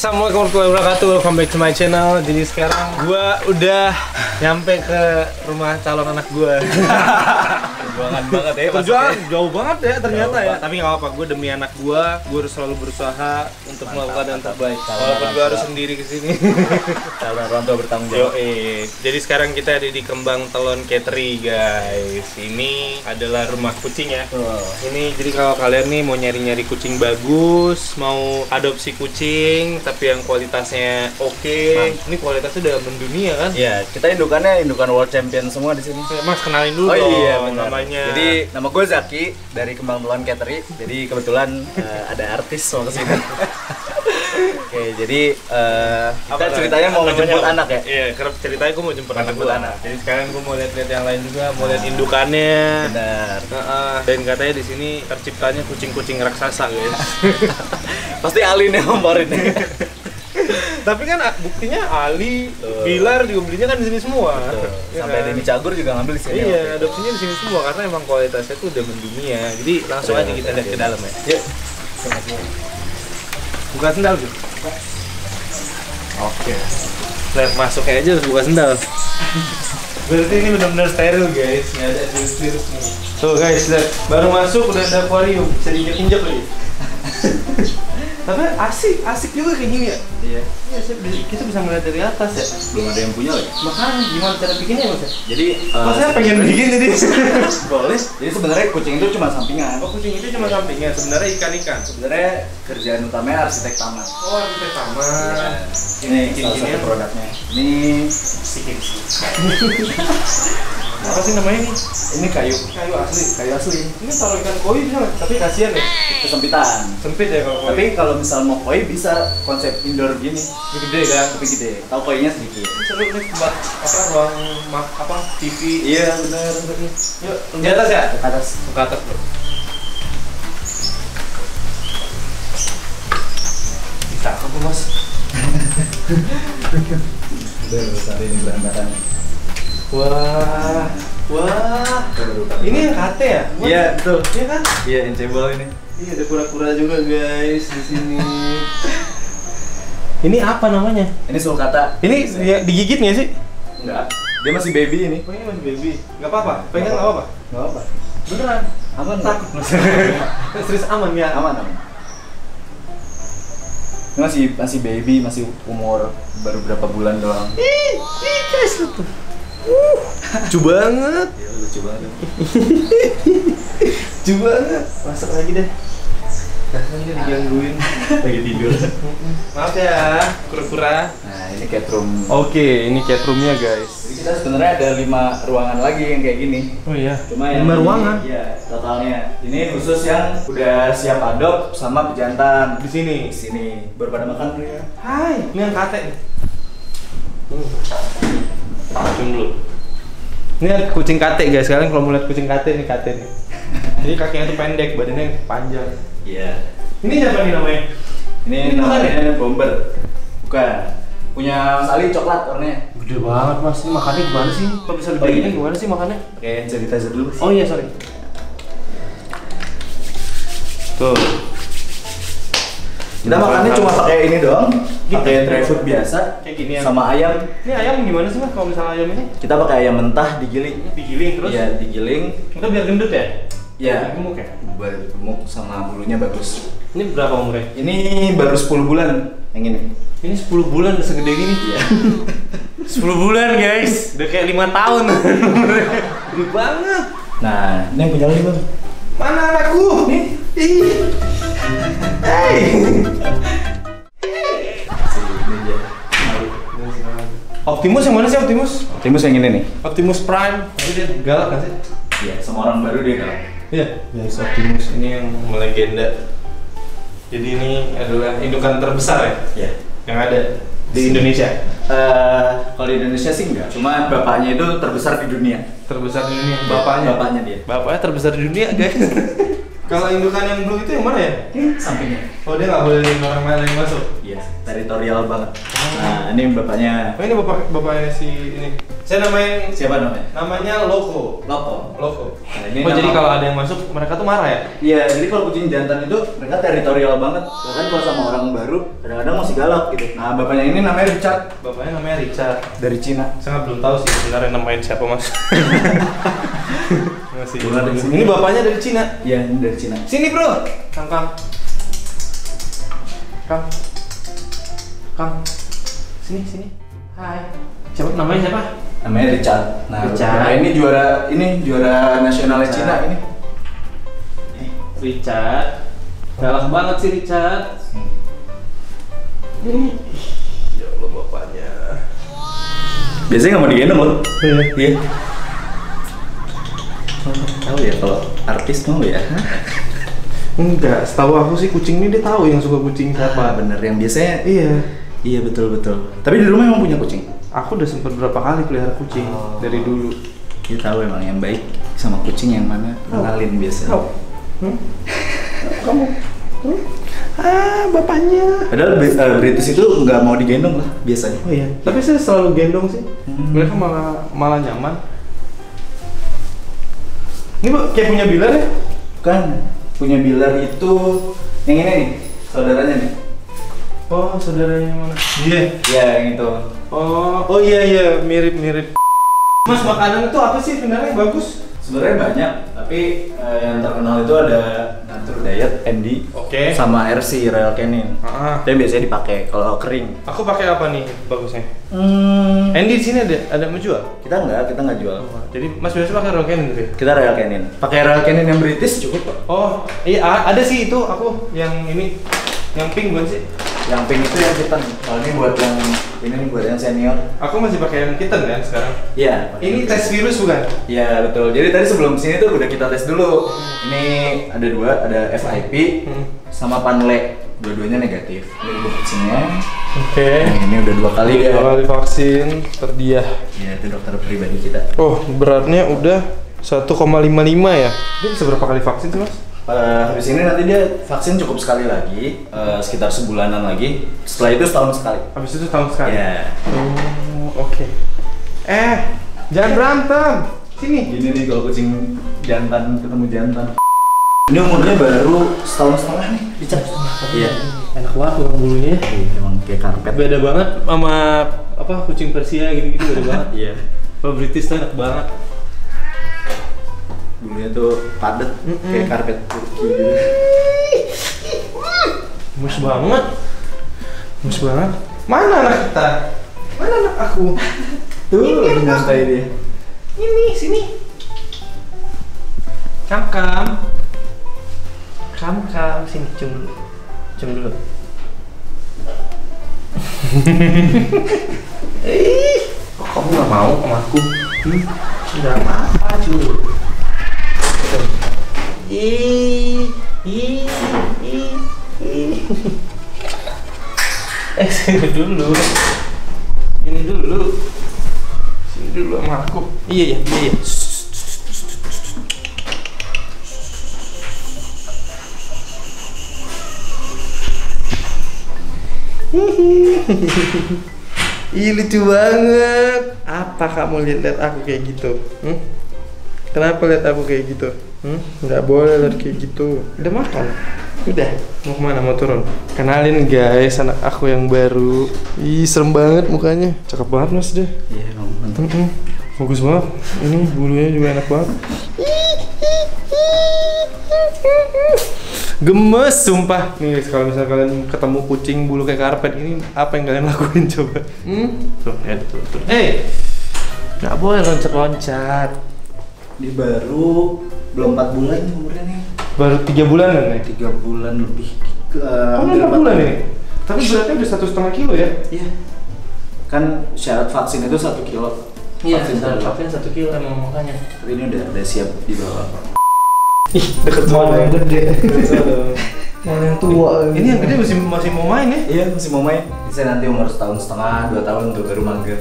assalamualaikum warahmatullahi wabarakatuh. Welcome back to my channel. Jadi sekarang gua udah nyampe ke rumah calon anak gua. Perjuangan banget ya Perjuangan jauh banget ya ternyata Jauh ya. Tapi nggak apa-apa, gue demi anak gua, gue harus selalu berusaha untuk melakukan yang terbaik. Walaupun gua harus sendiri ke sini. Calon orang tua bertanggung jawab. Yo, jadi sekarang kita ada di Kembang Telon Catering guys. Ini adalah rumah kucing ya. Tuh. Ini jadi kalau kalian nih mau nyari-nyari kucing bagus, mau adopsi kucing tapi yang kualitasnya oke. Ini kualitasnya udah mendunia kan? Ya, kita indukannya indukan world champion semua di sini. Mas kenalin dulu Oh dong iya, benar. namanya. Jadi nama gue Zaki dari Kembang Telon Catering. Jadi kebetulan eh, ada artis mau ke sini. Oke, jadi eh, kita Apa ceritanya mau apa? anak ya. Iya, kerap ceritanya gue mau jemput anak jemput gue. anak. Jadi sekarang gue mau lihat-lihat yang lain juga, mau lihat indukannya. Benar. Heeh. dan katanya di sini terciptanya kucing-kucing raksasa guys. Pasti Alin yang ngomporin. Tapi kan ah, buktinya Ali, Betul. Bilar juga belinya kan di sini semua. Ya Sampai kan? Denny Cagur juga ngambil di sini. Iya, adopsinya di sini semua karena emang kualitasnya tuh udah mendunia. Jadi langsung Betul, aja kita lihat ke dalam ya. Yuk. Buka sendal tuh. Oke. Lihat masuk aja harus buka sendal. Berarti ini benar-benar steril guys, nggak ada virus-virus nih. Tuh guys, lihat baru masuk udah ada aquarium, bisa diinjak-injak lagi. Tapi asik, asik juga kayak gini ya. Iya. Iya, kita bisa melihat dari atas ya. Belum ada yang punya lagi. Makanya gimana cara bikinnya mas ya? Jadi eh, Mas saya pengen bikin jadi. boleh. Jadi sebenarnya kucing itu cuma sampingan. Oh kucing itu cuma sampingnya, sebenarnya ikan-ikan. Sebenarnya kerjaan utamanya arsitek taman. Oh kita sama. Ini Gini, salah satu ya. produknya. Ini Apa sih namanya ini? ini kayu Kayu asli. kayu asli. Ini taruh ikan koi bisa nggak? Tapi kasihan ya. Kesempitan. Sempit ya kalau koi. Tapi kalau misal mau koi bisa konsep indoor gini, Ini gede kan. tapi gede. Tahu koinya sedikit. Ini seru nih buat apa ruang mak apa TV. Iya benar. Yuk di atas ya. Ke atas. Ke atas bro. Bisa apa mas? Udah sampai ini berantakan. Wah, wah. Ini yang kate ya? Iya betul. Iya kan? Iya encebol ini. Iya ada kura-kura juga guys di sini. ini apa namanya? Ini sulcata. Ini ya, digigit nggak sih? Enggak. Dia masih baby ini. Oh ini masih baby. Nggak apa-apa. Pegang nggak apa-apa. Enggak apa. Beneran. Aman. Takut. Serius aman ya? Aman aman. Ini masih masih baby, masih umur baru berapa bulan doang. Ih, ih guys lu tuh. Uh, banget. Iya lucu banget. Lucu banget. Masuk lagi deh. Dasar dia digangguin. Lagi tidur. Maaf ya, kura-kura. Nah ini cat room. Oke, ini cat roomnya guys. Jadi kita sebenarnya ada lima ruangan lagi yang kayak gini. Oh iya. Cuma yang Lima ini- ruangan. Iya, totalnya. Ini khusus yang udah siap adopt sama pejantan. Di sini. Di sini baru pada makan ya? Hai, ini yang kate. Hmm. Cium dulu. Ini ada kucing kate guys. Kalian kalau mau lihat kucing kate nih kate nih. Jadi kakinya tuh pendek, badannya panjang. Iya. Ini siapa nih namanya? Ini, Ini bukan namanya bomber. Bukan. Punya Mas Ali coklat warnanya. Gede banget mas. Ini makannya gimana sih? Kok bisa Oh, ini? gimana sih makannya? Oke, sanitizer dulu. Oh iya sorry. Tuh. Kita makannya cuma pakai ini doang. Gitu. Pakai dry food biasa. Kayak gini ya. Sama ayam. Ini ayam gimana sih mas? Kalau misalnya ayam ini Kita pakai ayam mentah digiling. digiling terus? Iya, digiling. Kita biar gendut ya? Iya. Gemuk ya? Buat gemuk sama bulunya bagus. Ini berapa umurnya? Ini baru 10 bulan yang ini. Ini 10 bulan udah segede gini. Iya. 10 bulan guys, udah kayak 5 tahun. Gede banget. Nah, ini yang punya bang. Mana anakku? Nih. Ih. Hey. Optimus yang mana sih Optimus? Optimus yang ini nih. Optimus Prime. Tapi dia galak gak sih? Iya, sama orang baru dia kan. Iya. Guys, Optimus ini yang melegenda. Jadi ini adalah indukan terbesar ya Iya. yang ada di Indonesia. Eh, kalau di Indonesia sih enggak. Cuma bapaknya itu terbesar di dunia. Terbesar di dunia. Bapaknya. Bapaknya dia. Bapaknya terbesar di dunia, guys. Kalau indukan yang blue itu yang mana ya? Ini sampingnya. Oh dia nggak boleh orang lain masuk. Iya. Teritorial banget. Nah, ini bapaknya. Oh ini bapak bapaknya si ini. Saya namain Siapa namanya? namanya Loko. Loko. Loko. Nah, ini oh jadi kalau ada yang masuk mereka tuh marah ya? Iya, jadi kalau kucing jantan itu mereka teritorial banget. Bahkan kalau sama orang baru, kadang-kadang masih galak gitu. Nah, bapaknya ini namanya Richard Bapaknya namanya Richard. dari Cina. Sangat belum tahu sih sebenarnya namain siapa mas. Masih. Bukan dari sini. Ini bapaknya dari Cina. Iya, ini dari Cina. Sini bro. Kang Kang. Kang. Kang. Sini sini. Hai. Siapa namanya siapa? Namanya Richard. Nah, Richard. bapaknya ini juara ini juara Richard. Cina ini. Richard. Galak banget sih Richard. Ini. Ya Allah bapaknya. Biasanya nggak mau digendong loh. Iya. Iya. Tahu ya kalau artis mau ya. Enggak, setahu aku sih kucing ini dia tahu yang suka kucing Apa siapa. bener yang biasanya Iya. Iya betul betul. Tapi di rumah emang punya kucing. Aku udah sempat berapa kali pelihara kucing Oh. dari dulu. Dia tahu emang yang baik sama kucing yang mana kenalin biasanya. Hmm? Kamu? Hmm? Ah, bapaknya. Padahal Brit- eh, British itu nggak mau digendong lah biasanya. Oh iya. Tapi saya selalu gendong sih. Hmm. Mereka malah malah nyaman. Ini Pak, kayak punya bilar ya? Kan punya bilar itu yang ini nih saudaranya nih. Oh, saudaranya mana? Iya. Iya yang itu. Oh, oh iya iya, mirip-mirip. Mas, makanan itu apa sih sebenarnya yang bagus? Sebenarnya banyak, tapi eh, yang terkenal itu ada Nature Diet, Andy, Oke. sama RC Royal Canin. Ah, Itu yang biasanya dipakai kalau kering. aku pakai apa nih bagusnya? Hmm. Andy di sini ada ada mau jual? Kita nggak, kita nggak jual. Jadi Mas biasa pakai Roken gitu ya? Kita Royal Canin. Pakai Royal Canin yang British cukup kok. Oh, iya ada sih itu aku yang ini yang pink bukan sih? Yang pink itu yang kitten. Kalau ini buat yang ini nih buat yang senior. Aku masih pakai yang kitten kan sekarang. Iya. Ini tes virus bukan? Iya betul. Jadi tadi sebelum sini tuh udah kita tes dulu. Ini ada dua, ada FIP Hmm. sama Panle. Dua-duanya negatif. Ini dua vaksinnya. Oke. Nah, ini udah dua kali ya. Dua kali vaksin terdiah. Iya itu dokter pribadi kita. Oh, beratnya udah 1,55 ya. Dia bisa berapa kali vaksin sih, Mas? Eh, habis ini nanti dia vaksin cukup sekali lagi, eh, sekitar sebulanan lagi. Setelah itu setahun sekali. Habis itu tahun sekali. Iya. Oh, oke. Eh, jangan berantem. Sini. Gini nih kalau kucing jantan ketemu jantan. Ini umurnya baru setahun setengah nih, dicek. Iya. Enak banget tukang bulunya. Iya, Emang kayak karpet. Beda banget sama apa kucing Persia gitu-gitu beda banget. Iya. Kalau British tuh enak banget. Bulunya tuh padet, Mm-mm. kayak karpet Turki gitu. Mus banget. Mus banget. Mana anak kita? Mana anak aku? Tuh, lagi nyantai dia. Ini sini. Kam kam. Kam kam sini cium dulu. Cium dulu. Ih, kok kamu nggak mau sama aku? Hmm? Nggak apa-apa cuy. Ih, ih, ih, ih. Eh, sini dulu. Ini dulu. Sini dulu sama aku. Iya, iya, iya, iya. Ih lucu banget. Apa kamu lihat-lihat aku kayak gitu? Hmm? Kenapa lihat aku kayak gitu? Hmm? Nggak boleh lihat kayak gitu. Udah makan? Udah. Mau ke mana? Mau turun? Kenalin guys, anak aku yang baru. Ih serem banget mukanya. Cakep banget mas deh. Iya, mantap. Bagus banget. Ini bulunya juga enak banget. Gemes sumpah. Nih guys, kalau misalnya kalian ketemu kucing bulu kayak karpet ini apa yang kalian lakuin coba? Hmm? Tuh, lihat tuh, tuh. Eh, nggak boleh loncat-loncat. Dia baru belum 4 bulan umurnya nih. Baru tiga bulanan nih. 3 bulan lebih. Ke, Oh, hampir empat empat bulan ini. Tapi beratnya udah satu setengah kilo ya? Iya. Kan syarat vaksin itu satu kilo. vaksin per bulan. vaksin satu kilo emang makanya. Tapi ini udah udah siap dibawa. Ih, deket Mau yang gede. banget. Mau yang tua. Ini yang gede masih masih mau main ya? Iya, masih mau main. Bisa nanti umur setahun setengah, dua tahun tuh baru mager.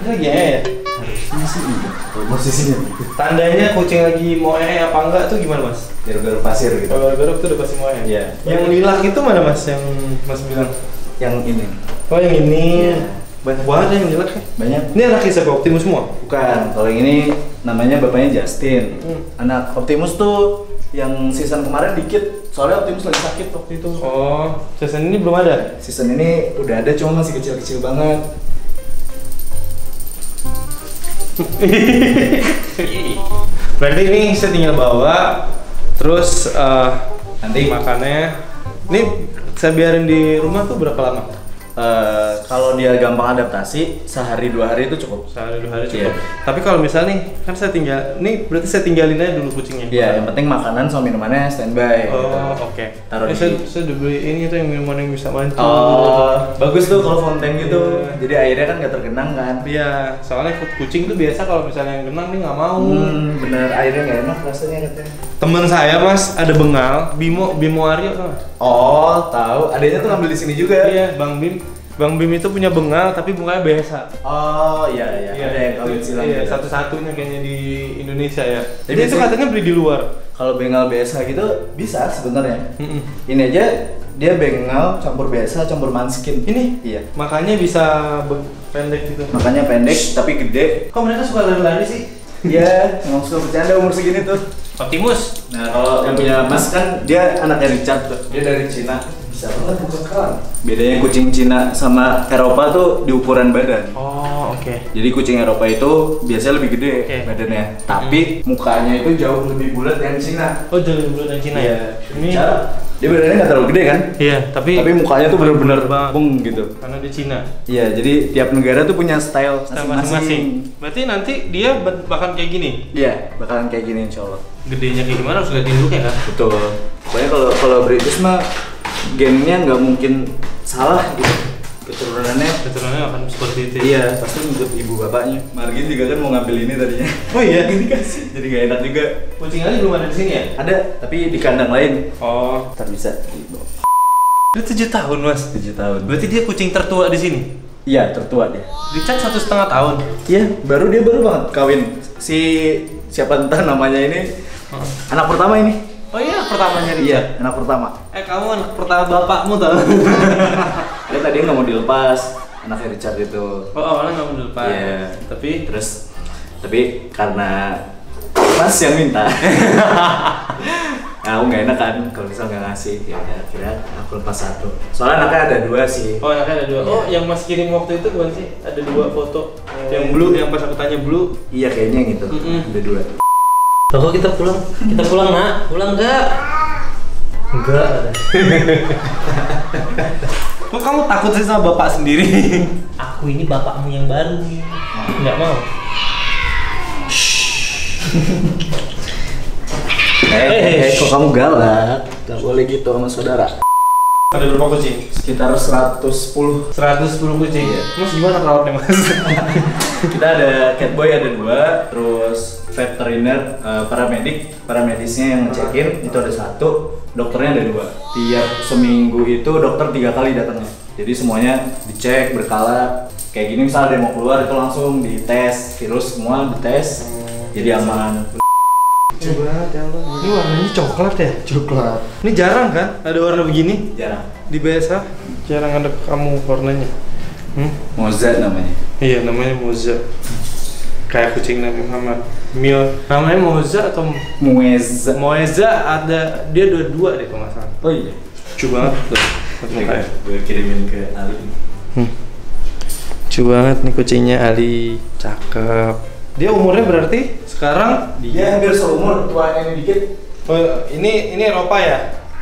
Ini lagi ya? Harusnya sih iya. Kalau posisinya gitu. Tandanya kucing lagi moe apa enggak tuh gimana mas? Garuk-garuk pasir gitu. Kalau garuk tuh udah pasti moe. Iya. Yang lilah itu mana mas? Yang mas bilang? Yang ini Oh yang ini. Banyak banget yang lilah ya. banyak. Ini anak kisah Optimus semua. Bukan. Kalau yang ini namanya bapaknya Justin. Hmm. Anak Optimus tuh yang season kemarin dikit. Soalnya Optimus lagi sakit waktu itu. Oh, season ini belum ada. Season ini udah ada cuma masih kecil-kecil banget. Berarti ini saya tinggal bawa, terus eh, Nanti makannya. Ini saya biarin di rumah tuh berapa lama? Eh, kalau dia gampang adaptasi, sehari dua hari itu cukup. Sehari dua hari cukup. Iya. Tapi kalau misalnya nih, kan saya tinggal, nih berarti saya tinggalin aja dulu kucingnya. Iya, yang penting makanan sama minumannya standby. Oh, oke. Taruh Eh, di- saya, saya udah beli ini tuh yang minuman yang bisa mancung. Oh, bagus tuh kalau fonten gitu. Iya. Jadi airnya kan nggak tergenang kan. Iya, soalnya kucing tuh biasa kalau misalnya yang genang nih nggak mau. Hmm, bener airnya nggak enak rasanya katanya. Temen saya mas ada bengal, Bimo, Bimo Aryo nggak? Oh, tahu. Adanya tuh ngambil di sini juga. Iya, Bang Bim. Bang Bim itu punya bengal tapi bunganya biasa. Oh, iya iya. Ada yang kawin silang. Iya, gitu. satu-satunya kayaknya di Indonesia ya. Tapi Jadi itu katanya beli di luar. Kalau bengal biasa gitu bisa sebenarnya. Ini aja dia bengal campur biasa campur manskin. Ini? Iya. Makanya bisa pendek gitu. Makanya pendek tapi gede. Kok mereka suka lari-lari sih? Iya, emang suka bercanda umur segini tuh. Optimus. Nah, kalau yang punya Mas kan dia anaknya Richard tuh. Dia dari Cina. Bisa banget bukan kawan. Bedanya kucing Cina sama Eropa tuh di ukuran badan. Oh, oke. Jadi kucing Eropa itu biasanya lebih gede Oke. badannya, tapi mukanya itu jauh lebih bulat yang Cina. Oh, jadi dulu dari Cina ya? Ini Cara, dia badannya nggak terlalu gede kan? Iya, tapi Tapi mukanya tuh bener-bener bung gitu. karena di Cina. Iya, jadi tiap negara tuh punya style masing-masing. Berarti nanti dia bak- bakalan kayak gini. Iya, bakalan kayak gini insya Allah. Gedenya kayak gimana harus lihat induknya kan? Betul. Pokoknya kalau kalau British mah gennya nggak mungkin salah gitu. Keturunannya Keturunannya akan seperti itu. ya? Iya, pasti ngikut ibu bapaknya. Margin juga kan mau ngambil ini tadinya. Oh iya. dikasih. Jadi gak enak juga. Kucing Ali belum ada di sini ya? Ada, tapi di kandang lain. Oh. Ntar bisa dibawa. Tujuh tahun mas. 7 tahun. Berarti dia kucing tertua di sini. Iya, tertua dia. Richard satu setengah tahun. Iya, baru dia baru banget kawin. Si siapa entah namanya ini anak pertama ini. Oh iya, pertamanya Richard. Iya, anak pertama. Eh kamu anak pertama bapakmu tau? Dia tadi nggak mau dilepas anaknya Richard itu. oh awalnya nggak mau dilepas. Iya. Tapi Terus tapi karena Mas yang minta. nah, aku nggak enak kan kalau misal nggak ngasih ya udah akhirnya aku lepas satu. Soalnya anaknya ada dua sih. Oh anaknya ada dua. Oh yang mas kirim waktu itu bukan sih? Ada dua foto. Yang blue, yang pas aku tanya blue. Iya kayaknya gitu. Mm-mm. Ada dua. Toko kita pulang, kita pulang nak, pulang enggak? Enggak. Kok kamu takut sih sama bapak sendiri? Aku ini bapakmu yang baru. Nggak mau. Eh, eh, kok kamu galak? Gak boleh gitu sama saudara. Ada berapa kucing? Sekitar 110 110 kucing. Iya. Mas gimana perawatnya mas? kita ada catboy ada dua terus veteriner eh, paramedik paramedisnya yang ngecekin itu ada satu dokternya ada dua tiap seminggu itu dokter tiga kali datangnya jadi semuanya dicek berkala kayak gini misalnya ada yang mau keluar itu langsung dites virus semua dites jadi aman Coba, Ini warnanya coklat ya? Coklat. Ini jarang kan ada warna begini jarang di BSA? Jarang ada kamu warnanya. Hmm? Moza namanya Iya namanya Moza. Kayak kucing Nabi Muhammad. Mio namanya Moza atau Mueza Moeza ada dia dua-dua deh kalau nggak salah. oh iya Lucu banget tuh. gue kirimin ke Ali Lucu banget nih kucingnya Ali. Cakep. Dia umurnya berarti sekarang dia hampir seumur tuanya ini dikit Oh, ini ini Eropa ya?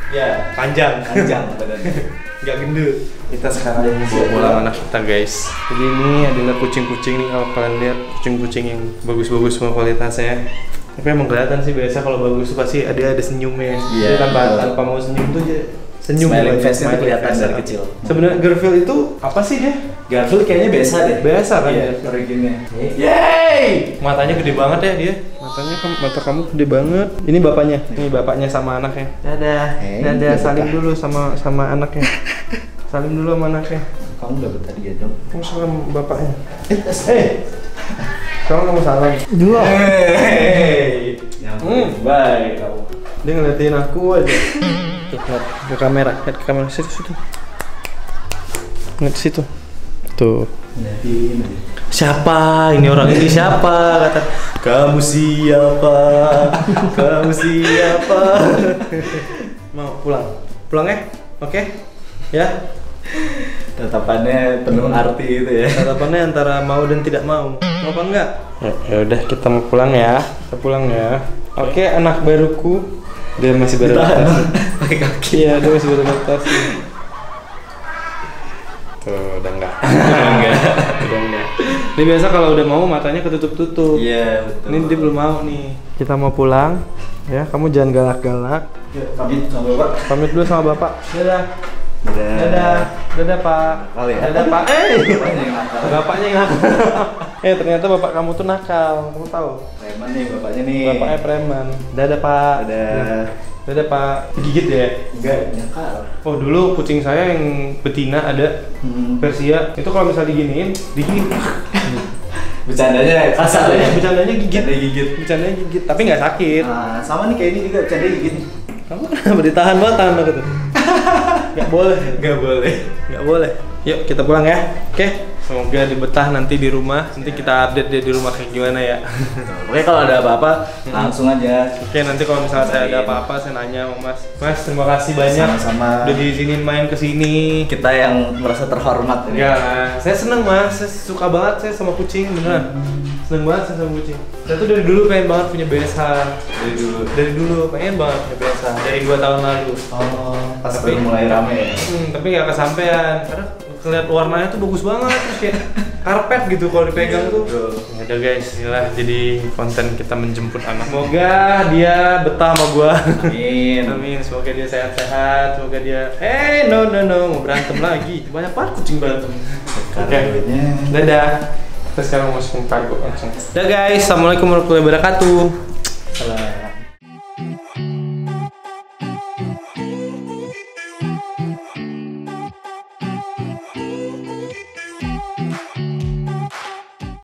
ya Panjang. panjang badannya Nggak gendut. Kita sekarang bawa pulang anak kita guys. Jadi ini adalah kucing-kucing nih kalau kalian lihat kucing-kucing yang bagus-bagus semua kualitasnya. Tapi emang kelihatan sih biasa kalau bagus pasti ada ada senyumnya. Iya, Dia tanpa tanpa mau senyum tuh senyum Smiling tuh smiling kelihatan face. dari kecil. Sebenarnya Garfield itu apa sih dia? Garfield kayaknya biasa deh Biasa kan iya, Garfield? originnya Yeay! Matanya gede banget ya dia. Matanya kam- mata kamu gede banget. Ini bapaknya. Ini bapaknya sama anaknya. Dadah. Hey, Dadah salim dulu sama sama anaknya. salim dulu sama anaknya. Kamu dapet tadi ya dong? Kamu salam bapaknya. Eh, eh. Sekarang kamu salam. Dua. Hey, yang Hmm. baik kamu. Dia ngeliatin aku aja. Lihat ke kamera, lihat ke kamera. Situ situ. Ke situ. Tuh. Siapa? Ini orang ini siapa? Kata kamu siapa? Kamu siapa? Mau pulang. Pulang ya? Oke? Ya Tatapannya penuh arti itu ya. tatapannya antara mau dan tidak mau mau apa enggak ya udah kita mau pulang ya kita pulang ya oke anak baruku dia masih beradaptasi Pakai kaki. iya dia masih beradaptasi tuh udah enggak udah enggak udah enggak ini biasa kalau udah mau matanya ketutup tutup Iya, betul. Ini dia belum mau nih. Kita mau pulang. Ya, kamu jangan galak-galak. Yuk, pamit sama Bapak. Pamit dulu sama Bapak. Dadah. Dadah. Dadah. Dadah, Pak. Kali ya. Dadah, Pak. Eh, Bapaknya yang nakal. bapaknya yang nakal. eh, ternyata bapak kamu tuh nakal. Kamu tahu? Preman nih bapaknya nih. Bapaknya preman. Dadah, Pak. Dadah. Dadah, Pak. Gigit ya? Enggak, nyakal. Oh, dulu kucing saya yang betina ada Hmm. Persia. Itu kalau misalnya diginiin, digigit. Bercandanya kasar ya. Bercandanya gigit. Bercandanya gigit. Bercandanya gigit, tapi nggak sakit. Ah, sama nih kayak ini juga bercandanya gigit. Kamu kenapa ditahan banget tahan aku tuh? Gak boleh. Enggak boleh. Nggak boleh. Yuk kita pulang ya. Oke. Semoga dibetah nanti di rumah. Nanti kita update dia di rumah kayak gimana ya. Oke kalau ada apa-apa langsung aja. Oke nanti kalau misalnya saya ada apa-apa saya nanya sama Mas. Mas terima kasih banyak. Sama-sama. Udah diizinin main ke sini. Kita yang merasa terhormat ini. Enggak, saya seneng mas, saya suka banget saya sama kucing beneran Seneng banget saya sama kucing Saya tuh dari dulu pengen banget punya BSH Dari dulu. Dari dulu pengen banget punya BSH, dari 2 tahun lalu Oh, pas Tapi- mulai rame ya. Hmm, tapi nggak kesampaian karena kelihat warnanya tuh bagus banget terus kayak karpet gitu kalau dipegang tuh. Betul. Ya udah guys, inilah jadi konten kita menjemput anak. Semoga dia betah sama gua. Amin. Amin. Semoga dia sehat-sehat. Semoga dia eh no no no mau berantem lagi. Banyak banget kucing berantem. Oke. Duitnya. Dadah. Kita sekarang masuk ke kargo langsung. Dadah guys, assalamualaikum warahmatullahi wabarakatuh.